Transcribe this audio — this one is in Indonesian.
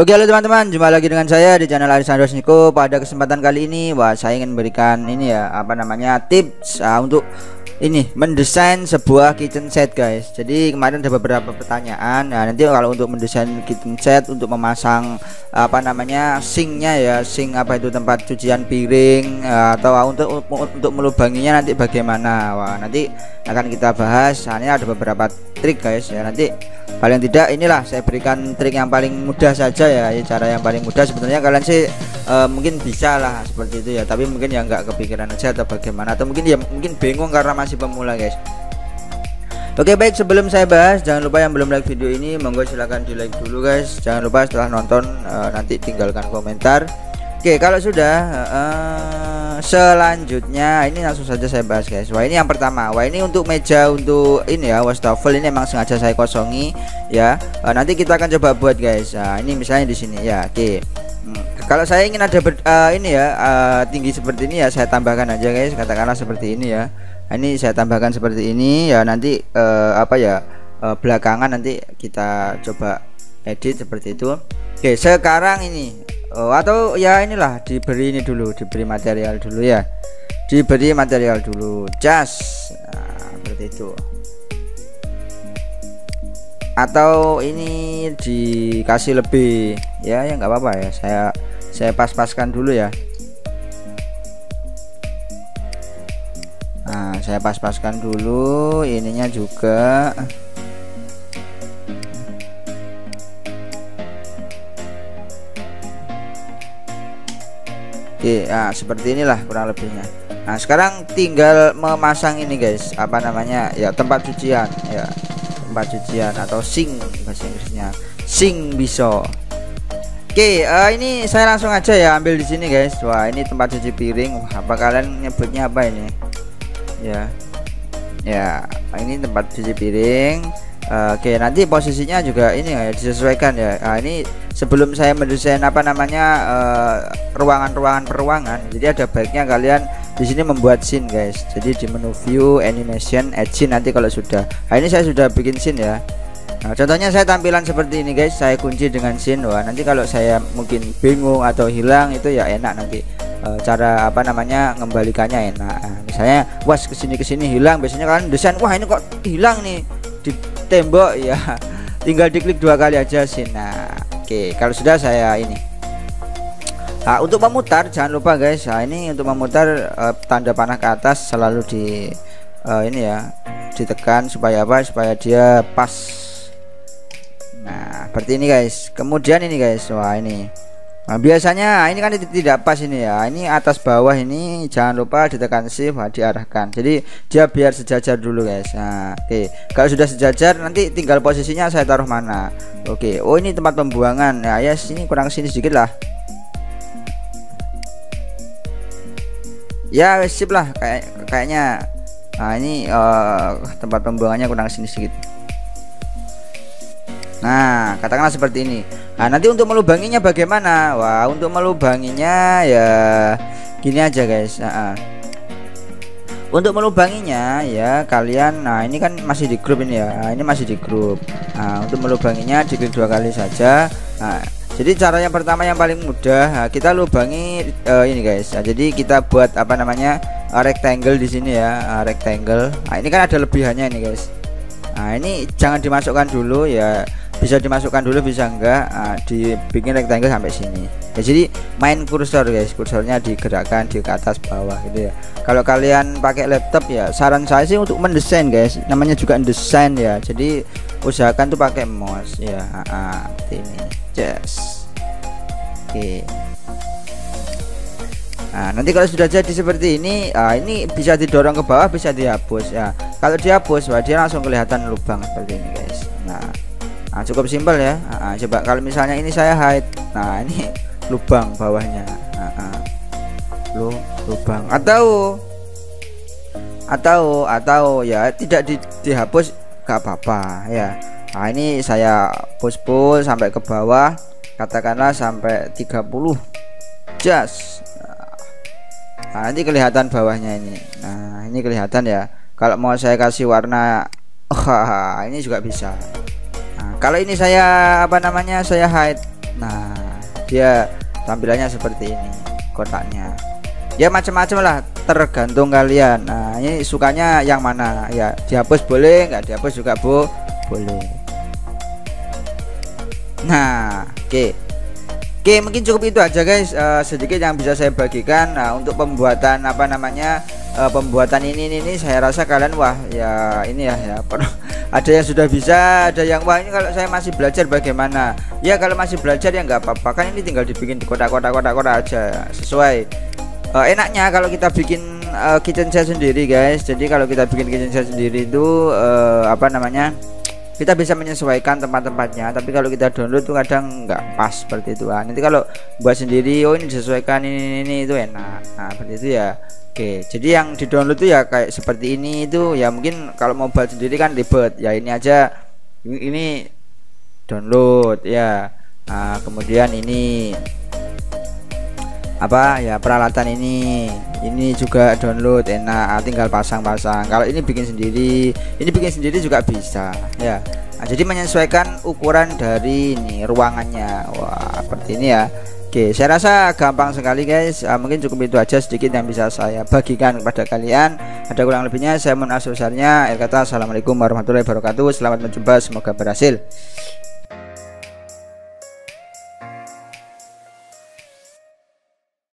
Oke halo teman-teman, jumpa lagi dengan saya di channel Arisandro Niko. Pada kesempatan kali ini, wah saya ingin berikan ini ya apa namanya tips uh, untuk ini mendesain sebuah kitchen set guys. Jadi kemarin ada beberapa pertanyaan. Nah nanti kalau untuk mendesain kitchen set untuk memasang apa namanya sinknya ya, sink apa itu tempat cucian piring uh, atau untuk untuk melubanginya nanti bagaimana? Wah nanti akan kita bahas. Nah, ada beberapa trik guys ya nanti paling tidak inilah saya berikan trik yang paling mudah saja ya, ya cara yang paling mudah sebenarnya kalian sih uh, mungkin bisa lah seperti itu ya tapi mungkin ya nggak kepikiran aja atau bagaimana atau mungkin ya mungkin bingung karena masih pemula guys. Oke baik sebelum saya bahas jangan lupa yang belum like video ini monggo silahkan di like dulu guys. Jangan lupa setelah nonton uh, nanti tinggalkan komentar. Oke kalau sudah uh, selanjutnya ini langsung saja saya bahas guys. Wah ini yang pertama. Wah ini untuk meja untuk ini ya wastafel ini emang sengaja saya kosongi ya. Nanti kita akan coba buat guys. Nah ini misalnya di sini ya Oke. Kalau saya ingin ada uh, ini ya uh, tinggi seperti ini ya saya tambahkan aja guys katakanlah seperti ini ya. Nah, Ini saya tambahkan seperti ini ya nanti uh, apa ya uh, belakangan nanti kita coba edit seperti itu. Oke sekarang ini oh, atau ya inilah diberi ini dulu diberi material dulu ya. Diberi material dulu jas. Nah, seperti itu atau ini dikasih lebih. Ya ya nggak apa-apa ya. Saya saya pas-paskan dulu ya. Nah saya pas-paskan dulu. Ininya juga. Oke, nah seperti inilah kurang lebihnya. Nah, sekarang tinggal memasang ini guys, apa namanya? Ya, tempat cucian. Ya. Tempat cucian atau sink bahasa Inggrisnya. Sink bisa. Oke, uh, ini saya langsung aja ya ambil di sini guys. Wah, ini tempat cuci piring. apa kalian nyebutnya apa ini? Ya. Ya, ini tempat cuci piring. Uh, Oke, nanti posisinya juga ini ya disesuaikan ya. Nah, ini sebelum saya mendesain apa namanya uh, ruangan-ruangan peruangan jadi ada baiknya kalian di sini membuat scene guys. Jadi di menu view animation add scene nanti kalau sudah. Nah ini saya sudah bikin scene ya. Nah contohnya saya tampilan seperti ini guys. Saya kunci dengan scene. Wah nanti kalau saya mungkin bingung atau hilang itu ya enak nanti e, cara apa namanya mengembalikannya enak. Nah, misalnya was ke sini ke sini hilang. Biasanya kalian desain wah ini kok hilang nih di tembok. Ya tinggal diklik dua kali aja sih nah Oke. Kalau sudah saya ini Nah, untuk memutar jangan lupa guys nah, ini untuk memutar uh, tanda panah ke atas selalu di uh, ini ya ditekan supaya apa supaya dia pas nah seperti ini guys kemudian ini guys wah ini Nah, biasanya ini kan tidak pas ini ya. Ini atas bawah ini jangan lupa ditekan shift diarahkan. Jadi dia biar sejajar dulu guys. Nah, oke. Okay. Kalau sudah sejajar nanti tinggal posisinya saya taruh mana. Oke. Okay. Oh, ini tempat pembuangan. Nah, ya sini kurang sini sedikit lah. Ya, sip lah kayak kayaknya. Nah, ini uh, tempat pembuangannya kurang sini sedikit. Nah, katakanlah seperti ini. Nah, nanti untuk melubanginya bagaimana? Wah, untuk melubanginya ya gini aja guys. Nah, untuk melubanginya ya kalian nah ini kan masih di grup ini ya. Nah, ini masih di grup. Nah, untuk melubanginya diklik dua kali saja. Nah, jadi cara yang pertama yang paling mudah kita lubangi uh, ini guys. Nah, jadi kita buat apa namanya? Uh, rectangle di sini ya, uh, rectangle. Nah, ini kan ada lebihannya ini guys. Nah, ini jangan dimasukkan dulu ya bisa dimasukkan dulu bisa enggak nah, dibikin rectangle sampai sini ya, jadi main kursor guys kursornya digerakkan di ke atas bawah gitu ya kalau kalian pakai laptop ya saran saya sih untuk mendesain guys namanya juga desain ya jadi usahakan tuh pakai mouse ya ini oke. Nah, nanti kalau sudah jadi seperti ini, ah, ini bisa didorong ke bawah, bisa dihapus ya. Kalau dihapus, wah dia langsung kelihatan lubang seperti ini, guys. Nah, nah cukup simpel ya nah, coba kalau misalnya ini saya hide nah ini lubang bawahnya nah, nah. Lu, lubang atau atau atau ya tidak di, dihapus gak apa-apa ya nah ini saya push pull sampai ke bawah katakanlah sampai 30 jas. Nah nanti kelihatan bawahnya ini. Nah ini kelihatan ya. Kalau mau saya kasih warna oh, ini juga bisa. Kalau ini saya apa namanya saya hide. Nah dia tampilannya seperti ini kotaknya. Ya macam-macam lah tergantung kalian. Nah ini sukanya yang mana? Ya dihapus boleh nggak dihapus juga bu boleh nah oke. Okay. Oke mungkin cukup itu aja guys. Uh, sedikit yang bisa saya bagikan. Nah, untuk pembuatan apa namanya uh, pembuatan ini, ini ini saya rasa kalian wah ya ini ya ya ada yang sudah bisa ada yang wah ini kalau saya masih belajar bagaimana? Ya kalau masih belajar ya nggak apa-apa. Kan ini tinggal dibikin di kotak-kotak kotak-kotak aja sesuai. Uh, enaknya kalau kita bikin uh, kitchen set sendiri guys. Jadi kalau kita bikin kitchen set sendiri itu uh, apa namanya kita bisa menyesuaikan tempat-tempatnya tapi kalau kita download tuh kadang nggak pas seperti itu. Kan nanti kalau buat sendiri oh ini disesuaikan ini, ini itu enak. Nah seperti itu ya. Oke jadi yang di download tuh ya kayak seperti ini itu ya mungkin kalau mau buat sendiri kan ribet. Ya ini aja ini download ya. Nah, kemudian ini apa ya peralatan ini. Ini juga download enak ah, tinggal pasang-pasang. Kalau ini bikin sendiri ini bikin sendiri juga bisa ya. Nah, jadi menyesuaikan ukuran dari ini ruangannya. Wah seperti ini ya. Oke saya rasa gampang sekali guys. Uh, mungkin cukup itu aja sedikit yang bisa saya bagikan kepada kalian. Ada kurang lebihnya saya mohon besarnya. Kata assalamualaikum warahmatullahi wabarakatuh. Selamat mencoba semoga berhasil